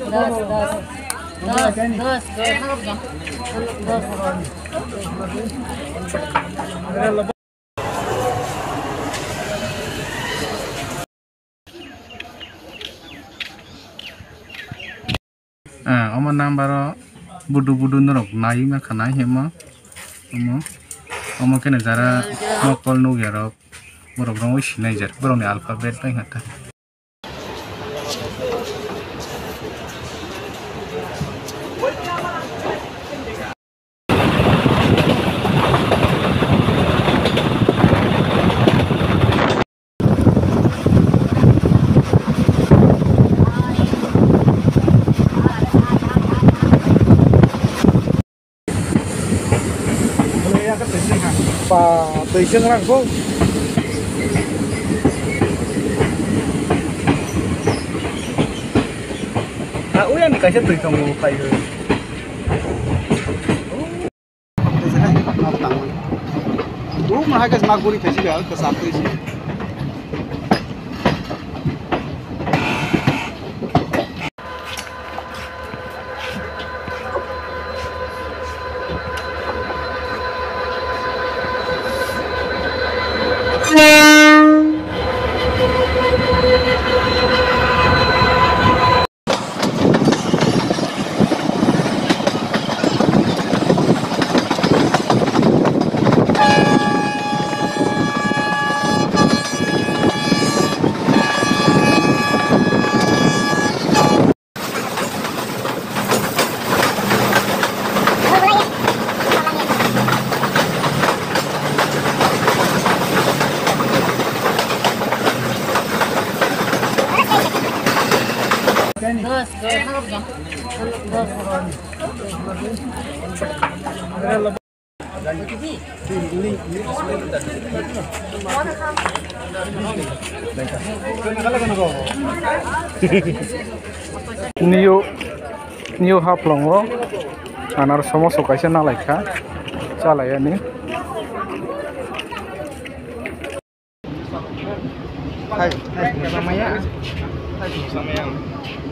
दस दस दस दस दस Ah, oma nambaro budu budu norok nayi ma khanai hemo omo omo kene jara mokol nugi rok borok rong Sinai jar borok ni alphabet bai ngata và tùy chân lăng phố ah uyan kasih tuh kamu kayu Đúng mà hai cái smart body thấy gì cả, cái sạc tới gì.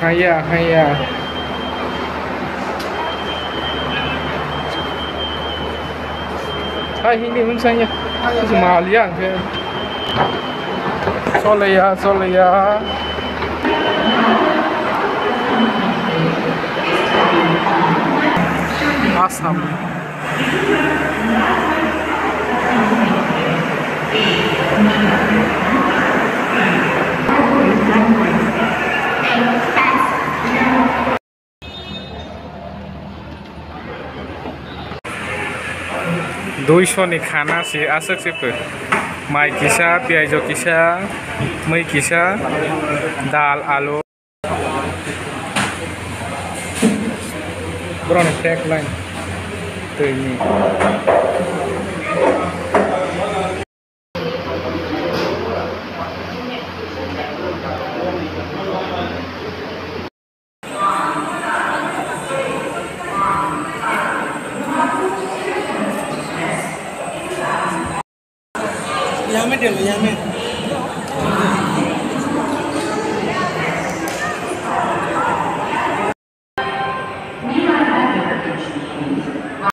hay à hay à. Hai hình hun sang ya chứ mà liang cái sorry ya sorry awesome दुई सौनि खाना से आसक से पे किसा प्याज किसा मई किसा दाल आलू ब्राउन फ्लैग लाइन तो que lo llamen